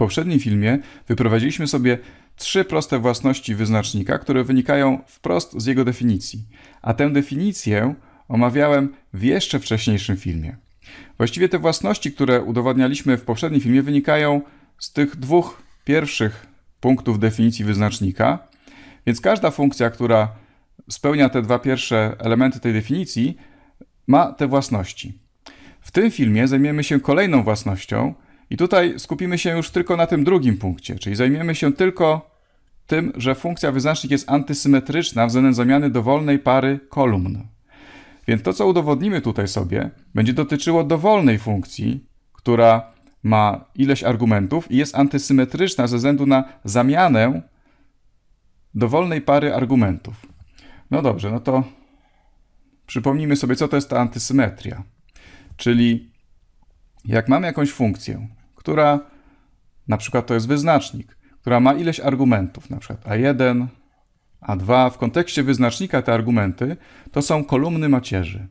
poprzednim filmie wyprowadziliśmy sobie trzy proste własności wyznacznika, które wynikają wprost z jego definicji. A tę definicję omawiałem w jeszcze wcześniejszym filmie. Właściwie te własności, które udowodnialiśmy w poprzednim filmie, wynikają z tych dwóch pierwszych punktów definicji wyznacznika. Więc każda funkcja, która spełnia te dwa pierwsze elementy tej definicji, ma te własności. W tym filmie zajmiemy się kolejną własnością, i tutaj skupimy się już tylko na tym drugim punkcie, czyli zajmiemy się tylko tym, że funkcja wyznacznik jest antysymetryczna względem zamiany dowolnej pary kolumn. Więc to, co udowodnimy tutaj sobie, będzie dotyczyło dowolnej funkcji, która ma ileś argumentów i jest antysymetryczna ze względu na zamianę dowolnej pary argumentów. No dobrze, no to przypomnijmy sobie, co to jest ta antysymetria. Czyli jak mamy jakąś funkcję, która na przykład to jest wyznacznik, która ma ileś argumentów, na przykład A1, A2. W kontekście wyznacznika te argumenty to są kolumny macierzy.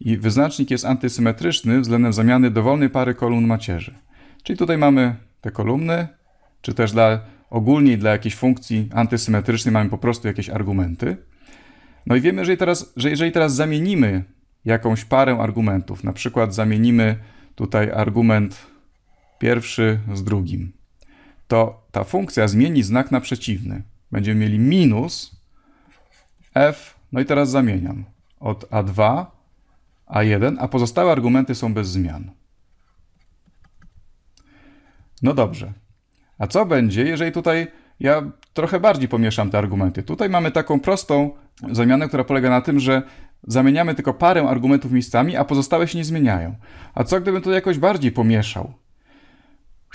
I wyznacznik jest antysymetryczny względem zamiany dowolnej pary kolumn macierzy. Czyli tutaj mamy te kolumny, czy też dla ogólnie dla jakiejś funkcji antysymetrycznej mamy po prostu jakieś argumenty. No i wiemy, że, teraz, że jeżeli teraz zamienimy jakąś parę argumentów, na przykład zamienimy tutaj argument pierwszy z drugim, to ta funkcja zmieni znak na przeciwny. Będziemy mieli minus f, no i teraz zamieniam od a2, a1, a pozostałe argumenty są bez zmian. No dobrze. A co będzie, jeżeli tutaj ja trochę bardziej pomieszam te argumenty? Tutaj mamy taką prostą zamianę, która polega na tym, że zamieniamy tylko parę argumentów miejscami, a pozostałe się nie zmieniają. A co gdybym to jakoś bardziej pomieszał?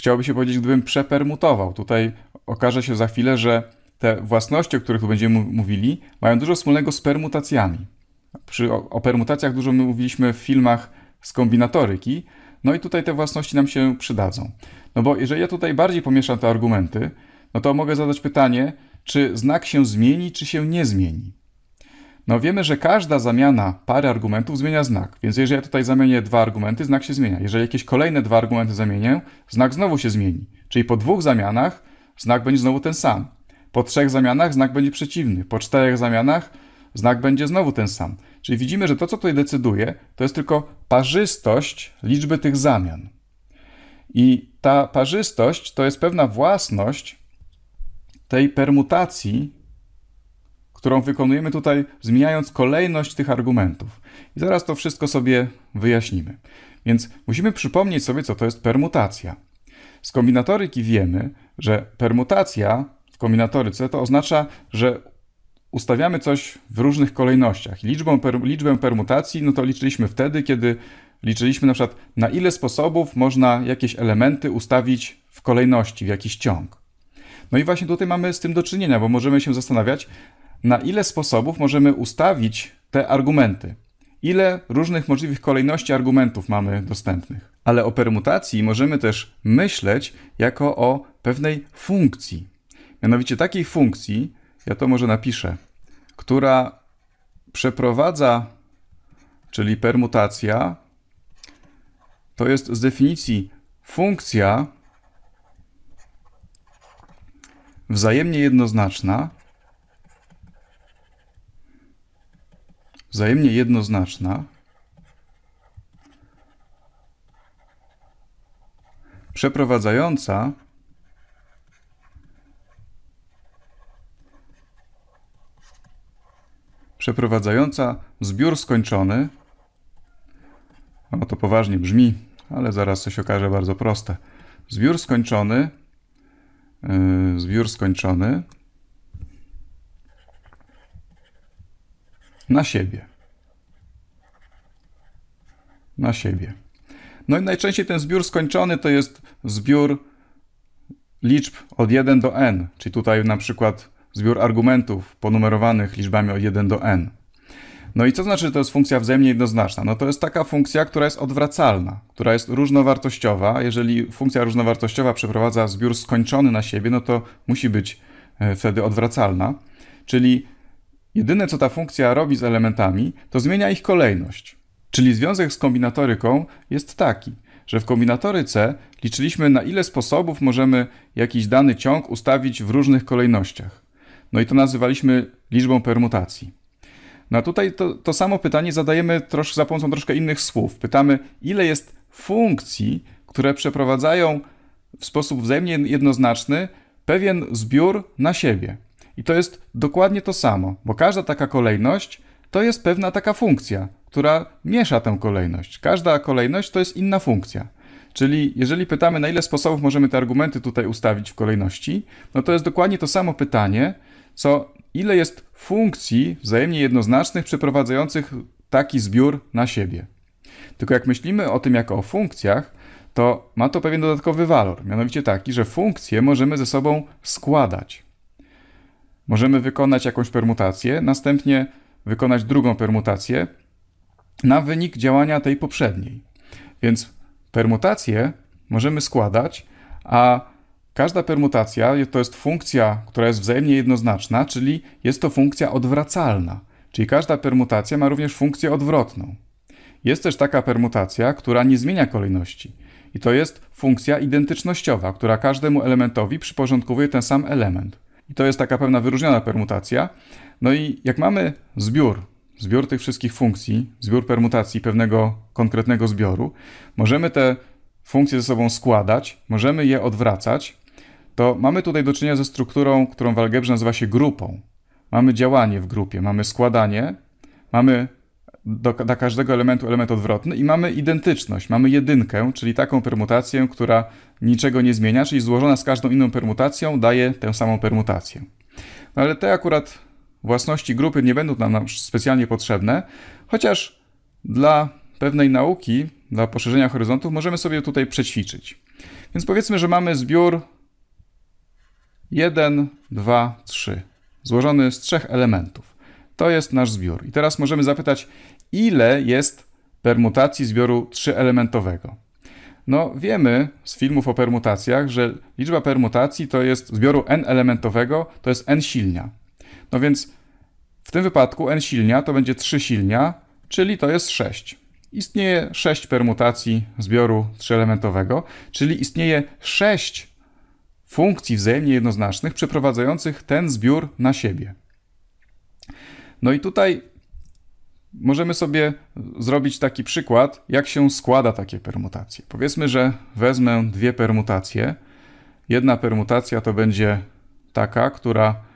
Chciałoby się powiedzieć, gdybym przepermutował. Tutaj okaże się za chwilę, że te własności, o których tu będziemy mówili, mają dużo wspólnego z permutacjami. Przy, o, o permutacjach dużo mówiliśmy w filmach z kombinatoryki, no i tutaj te własności nam się przydadzą. No bo jeżeli ja tutaj bardziej pomieszam te argumenty, no to mogę zadać pytanie, czy znak się zmieni, czy się nie zmieni. No wiemy, że każda zamiana pary argumentów zmienia znak, więc jeżeli ja tutaj zamienię dwa argumenty, znak się zmienia. Jeżeli jakieś kolejne dwa argumenty zamienię, znak znowu się zmieni. Czyli po dwóch zamianach znak będzie znowu ten sam. Po trzech zamianach znak będzie przeciwny. Po czterech zamianach znak będzie znowu ten sam. Czyli widzimy, że to, co tutaj decyduje, to jest tylko parzystość liczby tych zamian. I ta parzystość to jest pewna własność tej permutacji, którą wykonujemy tutaj, zmieniając kolejność tych argumentów. I zaraz to wszystko sobie wyjaśnimy. Więc musimy przypomnieć sobie, co to jest permutacja. Z kombinatoryki wiemy, że permutacja w kombinatoryce to oznacza, że ustawiamy coś w różnych kolejnościach. Liczbę, per, liczbę permutacji no to liczyliśmy wtedy, kiedy liczyliśmy na przykład na ile sposobów można jakieś elementy ustawić w kolejności, w jakiś ciąg. No i właśnie tutaj mamy z tym do czynienia, bo możemy się zastanawiać, na ile sposobów możemy ustawić te argumenty. Ile różnych możliwych kolejności argumentów mamy dostępnych. Ale o permutacji możemy też myśleć jako o pewnej funkcji. Mianowicie takiej funkcji, ja to może napiszę, która przeprowadza, czyli permutacja, to jest z definicji funkcja wzajemnie jednoznaczna, wzajemnie jednoznaczna, przeprowadzająca przeprowadzająca zbiór skończony. No to poważnie brzmi, ale zaraz coś okaże bardzo proste. Zbiór skończony, yy, zbiór skończony na siebie. Na siebie. No i najczęściej ten zbiór skończony to jest zbiór liczb od 1 do n, czyli tutaj na przykład zbiór argumentów ponumerowanych liczbami od 1 do n. No i co znaczy, że to jest funkcja wzajemnie jednoznaczna? No to jest taka funkcja, która jest odwracalna, która jest różnowartościowa. Jeżeli funkcja różnowartościowa przeprowadza zbiór skończony na siebie, no to musi być e, wtedy odwracalna. Czyli jedyne, co ta funkcja robi z elementami, to zmienia ich kolejność. Czyli związek z kombinatoryką jest taki, że w kombinatoryce liczyliśmy na ile sposobów możemy jakiś dany ciąg ustawić w różnych kolejnościach. No i to nazywaliśmy liczbą permutacji. No a tutaj to, to samo pytanie zadajemy trosz, za pomocą troszkę innych słów. Pytamy, ile jest funkcji, które przeprowadzają w sposób wzajemnie jednoznaczny pewien zbiór na siebie. I to jest dokładnie to samo, bo każda taka kolejność to jest pewna taka funkcja, która miesza tę kolejność. Każda kolejność to jest inna funkcja. Czyli jeżeli pytamy, na ile sposobów możemy te argumenty tutaj ustawić w kolejności, no to jest dokładnie to samo pytanie, co ile jest funkcji wzajemnie jednoznacznych przeprowadzających taki zbiór na siebie. Tylko jak myślimy o tym jako o funkcjach, to ma to pewien dodatkowy walor, mianowicie taki, że funkcje możemy ze sobą składać. Możemy wykonać jakąś permutację, następnie wykonać drugą permutację na wynik działania tej poprzedniej. Więc permutacje możemy składać, a każda permutacja to jest funkcja, która jest wzajemnie jednoznaczna, czyli jest to funkcja odwracalna. Czyli każda permutacja ma również funkcję odwrotną. Jest też taka permutacja, która nie zmienia kolejności. I to jest funkcja identycznościowa, która każdemu elementowi przyporządkowuje ten sam element. I to jest taka pewna wyróżniona permutacja. No i jak mamy zbiór, zbiór tych wszystkich funkcji, zbiór permutacji pewnego konkretnego zbioru, możemy te funkcje ze sobą składać, możemy je odwracać, to mamy tutaj do czynienia ze strukturą, którą w algebrze nazywa się grupą. Mamy działanie w grupie, mamy składanie, mamy do, dla każdego elementu element odwrotny i mamy identyczność, mamy jedynkę, czyli taką permutację, która niczego nie zmienia, czyli złożona z każdą inną permutacją daje tę samą permutację. No ale te akurat własności grupy nie będą nam specjalnie potrzebne, chociaż dla pewnej nauki, dla poszerzenia horyzontów możemy sobie tutaj przećwiczyć. Więc powiedzmy, że mamy zbiór 1, 2, 3, złożony z trzech elementów. To jest nasz zbiór. I teraz możemy zapytać, ile jest permutacji zbioru trzyelementowego. No, wiemy z filmów o permutacjach, że liczba permutacji to jest zbioru n-elementowego, to jest n silnia. No więc w tym wypadku n silnia to będzie 3 silnia, czyli to jest 6. Istnieje 6 permutacji zbioru trzyelementowego, czyli istnieje 6 funkcji wzajemnie jednoznacznych przeprowadzających ten zbiór na siebie. No i tutaj możemy sobie zrobić taki przykład, jak się składa takie permutacje. Powiedzmy, że wezmę dwie permutacje. Jedna permutacja to będzie taka, która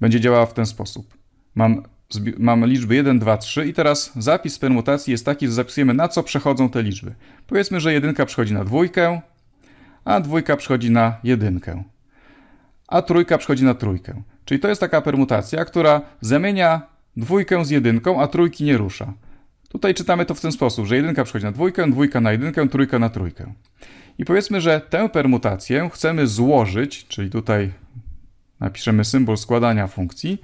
będzie działała w ten sposób. Mam, mam liczby 1, 2, 3 i teraz zapis permutacji jest taki, że zapisujemy na co przechodzą te liczby. Powiedzmy, że jedynka przychodzi na dwójkę, a dwójka przychodzi na jedynkę, a trójka przychodzi na trójkę. Czyli to jest taka permutacja, która zamienia dwójkę z jedynką, a trójki nie rusza. Tutaj czytamy to w ten sposób, że jedynka przychodzi na dwójkę, dwójka na jedynkę, trójka na trójkę. I powiedzmy, że tę permutację chcemy złożyć, czyli tutaj napiszemy symbol składania funkcji,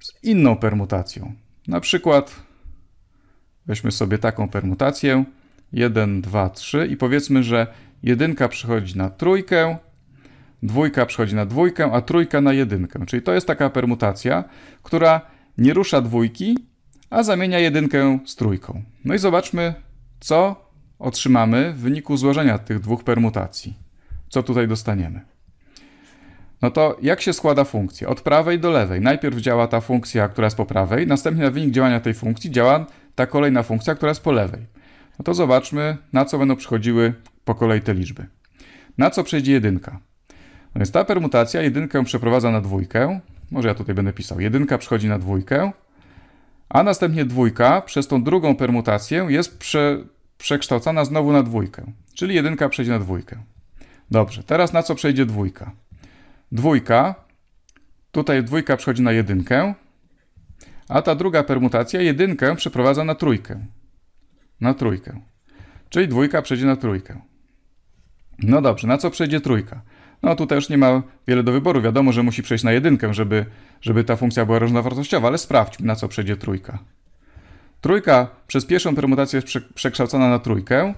z inną permutacją. Na przykład weźmy sobie taką permutację 1, 2, 3 i powiedzmy, że jedynka przychodzi na trójkę, dwójka przychodzi na dwójkę, a trójka na jedynkę. Czyli to jest taka permutacja, która nie rusza dwójki, a zamienia jedynkę z trójką. No i zobaczmy, co otrzymamy w wyniku złożenia tych dwóch permutacji. Co tutaj dostaniemy? No to jak się składa funkcja? Od prawej do lewej. Najpierw działa ta funkcja, która jest po prawej, następnie na wynik działania tej funkcji działa ta kolejna funkcja, która jest po lewej. No to zobaczmy, na co będą przychodziły po kolei te liczby. Na co przejdzie jedynka? No więc ta permutacja jedynkę przeprowadza na dwójkę, może ja tutaj będę pisał. Jedynka przychodzi na dwójkę, a następnie dwójka przez tą drugą permutację jest prze, przekształcana znowu na dwójkę. Czyli jedynka przejdzie na dwójkę. Dobrze, teraz na co przejdzie dwójka? Dwójka, tutaj dwójka przychodzi na jedynkę, a ta druga permutacja jedynkę przeprowadza na trójkę. Na trójkę. Czyli dwójka przejdzie na trójkę. No dobrze, na co przejdzie trójka? No tutaj już nie ma wiele do wyboru. Wiadomo, że musi przejść na jedynkę, żeby, żeby ta funkcja była różnowartościowa, ale sprawdźmy, na co przejdzie trójka. Trójka przez pierwszą permutację jest przekształcona na trójkę,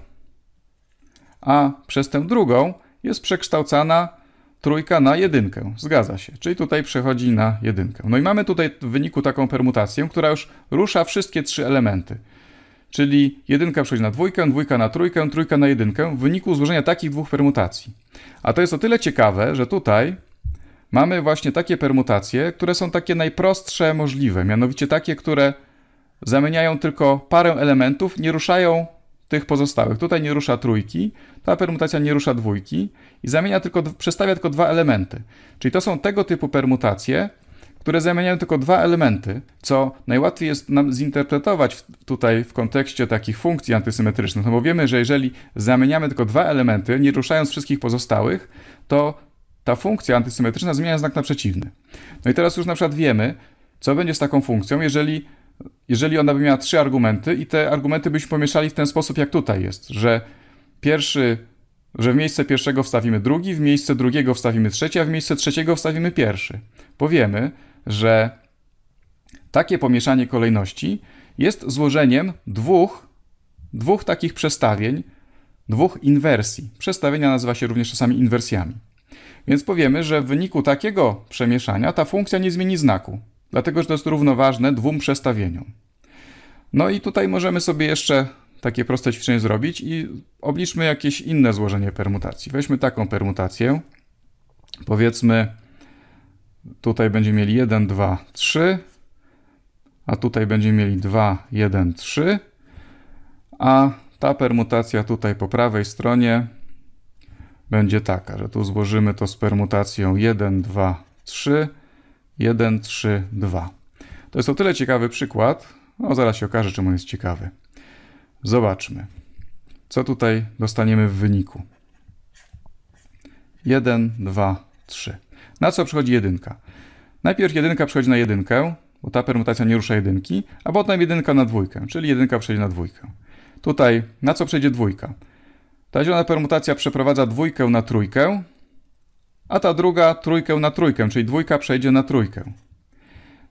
a przez tę drugą jest przekształcana trójka na jedynkę. Zgadza się. Czyli tutaj przechodzi na jedynkę. No i mamy tutaj w wyniku taką permutację, która już rusza wszystkie trzy elementy. czyli jedynka przechodzi na dwójkę, dwójka na trójkę, trójka na jedynkę w wyniku złożenia takich dwóch permutacji. A to jest o tyle ciekawe, że tutaj mamy właśnie takie permutacje, które są takie najprostsze możliwe, mianowicie takie, które zamieniają tylko parę elementów, nie ruszają tych pozostałych. Tutaj nie rusza trójki, ta permutacja nie rusza dwójki i zamienia tylko, przestawia tylko dwa elementy. Czyli to są tego typu permutacje, które zamieniają tylko dwa elementy, co najłatwiej jest nam zinterpretować tutaj w kontekście takich funkcji antysymetrycznych. No bo wiemy, że jeżeli zamieniamy tylko dwa elementy, nie ruszając wszystkich pozostałych, to ta funkcja antysymetryczna zmienia znak na przeciwny. No i teraz już na przykład wiemy, co będzie z taką funkcją, jeżeli jeżeli ona by miała trzy argumenty i te argumenty byśmy pomieszali w ten sposób, jak tutaj jest, że pierwszy, że w miejsce pierwszego wstawimy drugi, w miejsce drugiego wstawimy trzeci, a w miejsce trzeciego wstawimy pierwszy. Powiemy, że takie pomieszanie kolejności jest złożeniem dwóch, dwóch takich przestawień, dwóch inwersji. Przestawienia nazywa się również czasami inwersjami. Więc powiemy, że w wyniku takiego przemieszania ta funkcja nie zmieni znaku dlatego że to jest równoważne dwóm przestawieniom. No i tutaj możemy sobie jeszcze takie proste ćwiczenie zrobić i obliczmy jakieś inne złożenie permutacji. Weźmy taką permutację. Powiedzmy, tutaj będziemy mieli 1, 2, 3, a tutaj będziemy mieli 2, 1, 3, a ta permutacja tutaj po prawej stronie będzie taka, że tu złożymy to z permutacją 1, 2, 3, 1, 3, 2. To jest o tyle ciekawy przykład, no zaraz się okaże, czemu jest ciekawy. Zobaczmy, co tutaj dostaniemy w wyniku. 1, 2, 3. Na co przychodzi jedynka? Najpierw jedynka przychodzi na jedynkę, bo ta permutacja nie rusza jedynki, a potem jedynka na dwójkę, czyli jedynka przejdzie na dwójkę. Tutaj na co przejdzie dwójka? Ta zielona permutacja przeprowadza dwójkę na trójkę, a ta druga trójkę na trójkę, czyli dwójka przejdzie na trójkę.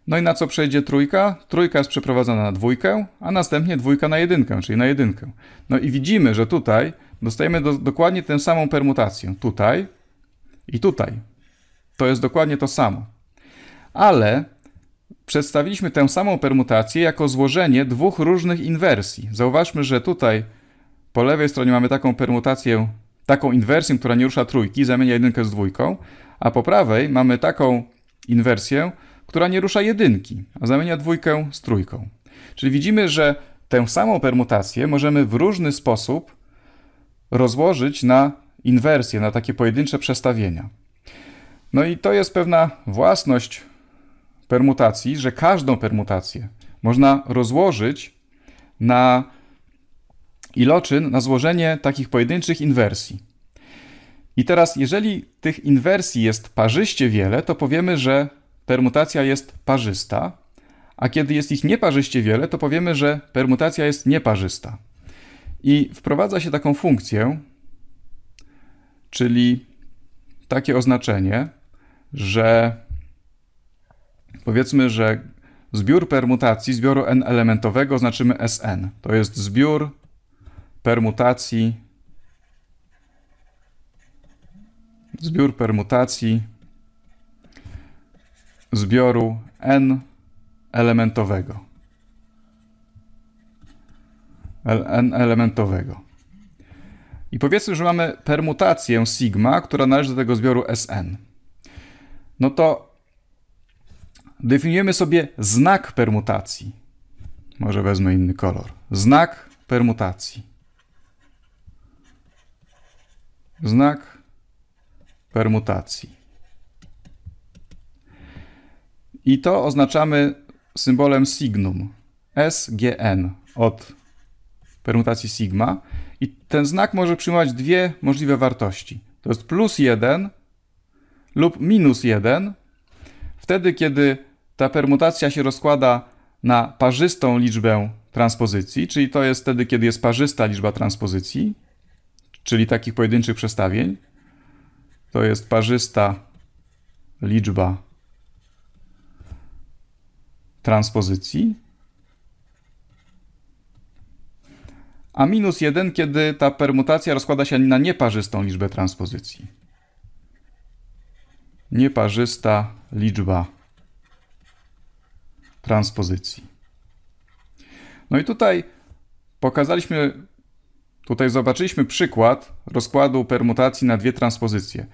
No i na co przejdzie trójka? Trójka jest przeprowadzona na dwójkę, a następnie dwójka na jedynkę, czyli na jedynkę. No i widzimy, że tutaj dostajemy do, dokładnie tę samą permutację. Tutaj i tutaj. To jest dokładnie to samo. Ale przedstawiliśmy tę samą permutację jako złożenie dwóch różnych inwersji. Zauważmy, że tutaj po lewej stronie mamy taką permutację taką inwersję, która nie rusza trójki, zamienia jedynkę z dwójką, a po prawej mamy taką inwersję, która nie rusza jedynki, a zamienia dwójkę z trójką. Czyli widzimy, że tę samą permutację możemy w różny sposób rozłożyć na inwersję, na takie pojedyncze przestawienia. No i to jest pewna własność permutacji, że każdą permutację można rozłożyć na iloczyn na złożenie takich pojedynczych inwersji. I teraz, jeżeli tych inwersji jest parzyście wiele, to powiemy, że permutacja jest parzysta, a kiedy jest ich nieparzyście wiele, to powiemy, że permutacja jest nieparzysta. I wprowadza się taką funkcję, czyli takie oznaczenie, że powiedzmy, że zbiór permutacji zbioru n elementowego oznaczymy Sn. To jest zbiór permutacji, zbiór permutacji zbioru n elementowego. n elementowego. I powiedzmy, że mamy permutację sigma, która należy do tego zbioru Sn. No to definiujemy sobie znak permutacji. Może wezmę inny kolor. Znak permutacji. Znak permutacji. I to oznaczamy symbolem signum. SGN od permutacji sigma. I ten znak może przyjmować dwie możliwe wartości. To jest plus 1 lub minus 1. Wtedy, kiedy ta permutacja się rozkłada na parzystą liczbę transpozycji, czyli to jest wtedy, kiedy jest parzysta liczba transpozycji, czyli takich pojedynczych przestawień. To jest parzysta liczba transpozycji. A minus 1, kiedy ta permutacja rozkłada się na nieparzystą liczbę transpozycji. Nieparzysta liczba transpozycji. No i tutaj pokazaliśmy, tutaj zobaczyliśmy przykład rozkładu permutacji na dwie transpozycje.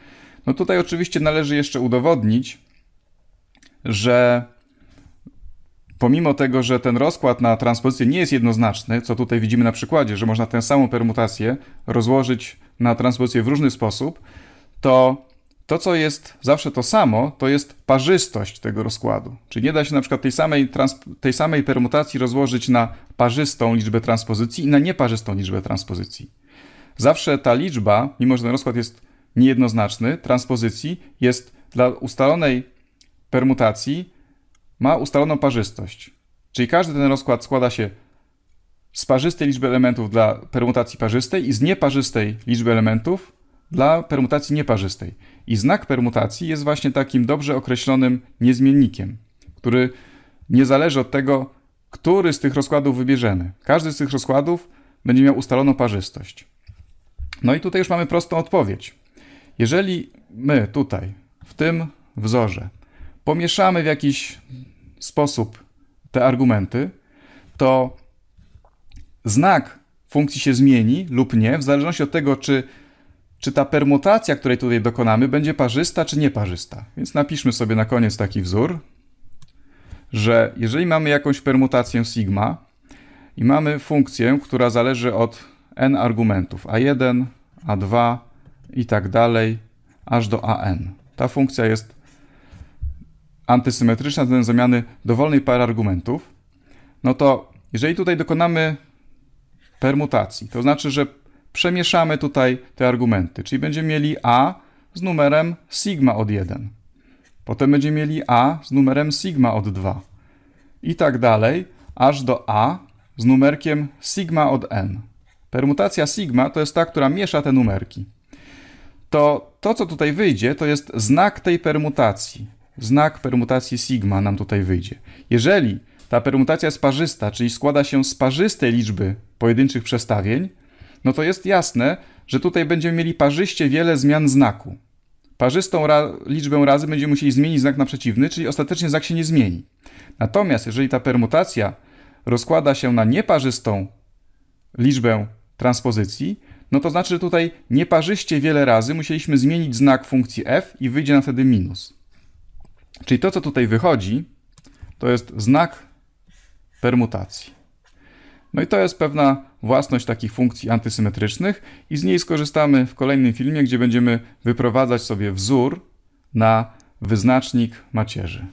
No tutaj oczywiście należy jeszcze udowodnić, że pomimo tego, że ten rozkład na transpozycję nie jest jednoznaczny, co tutaj widzimy na przykładzie, że można tę samą permutację rozłożyć na transpozycję w różny sposób, to to, co jest zawsze to samo, to jest parzystość tego rozkładu. Czyli nie da się na przykład tej samej, tej samej permutacji rozłożyć na parzystą liczbę transpozycji i na nieparzystą liczbę transpozycji. Zawsze ta liczba, mimo że ten rozkład jest niejednoznaczny, transpozycji jest dla ustalonej permutacji ma ustaloną parzystość. Czyli każdy ten rozkład składa się z parzystej liczby elementów dla permutacji parzystej i z nieparzystej liczby elementów dla permutacji nieparzystej. I znak permutacji jest właśnie takim dobrze określonym niezmiennikiem, który nie zależy od tego, który z tych rozkładów wybierzemy. Każdy z tych rozkładów będzie miał ustaloną parzystość. No i tutaj już mamy prostą odpowiedź. Jeżeli my tutaj, w tym wzorze, pomieszamy w jakiś sposób te argumenty, to znak funkcji się zmieni lub nie, w zależności od tego, czy, czy ta permutacja, której tutaj dokonamy, będzie parzysta czy nieparzysta. Więc napiszmy sobie na koniec taki wzór, że jeżeli mamy jakąś permutację sigma i mamy funkcję, która zależy od n argumentów, a1, a2 i tak dalej, aż do an. Ta funkcja jest antysymetryczna względem zamiany dowolnej pary argumentów, no to jeżeli tutaj dokonamy permutacji, to znaczy, że przemieszamy tutaj te argumenty, czyli będziemy mieli a z numerem sigma od 1. Potem będziemy mieli a z numerem sigma od 2. I tak dalej, aż do a z numerkiem sigma od n. Permutacja sigma to jest ta, która miesza te numerki. To to, co tutaj wyjdzie, to jest znak tej permutacji znak permutacji sigma nam tutaj wyjdzie. Jeżeli ta permutacja jest parzysta, czyli składa się z parzystej liczby pojedynczych przestawień, no to jest jasne, że tutaj będziemy mieli parzyście wiele zmian znaku. Parzystą ra liczbę razy będziemy musieli zmienić znak na przeciwny, czyli ostatecznie znak się nie zmieni. Natomiast jeżeli ta permutacja rozkłada się na nieparzystą liczbę transpozycji, no to znaczy, że tutaj nieparzyście wiele razy musieliśmy zmienić znak funkcji f i wyjdzie nam wtedy minus. Czyli to, co tutaj wychodzi, to jest znak permutacji. No i to jest pewna własność takich funkcji antysymetrycznych i z niej skorzystamy w kolejnym filmie, gdzie będziemy wyprowadzać sobie wzór na wyznacznik macierzy.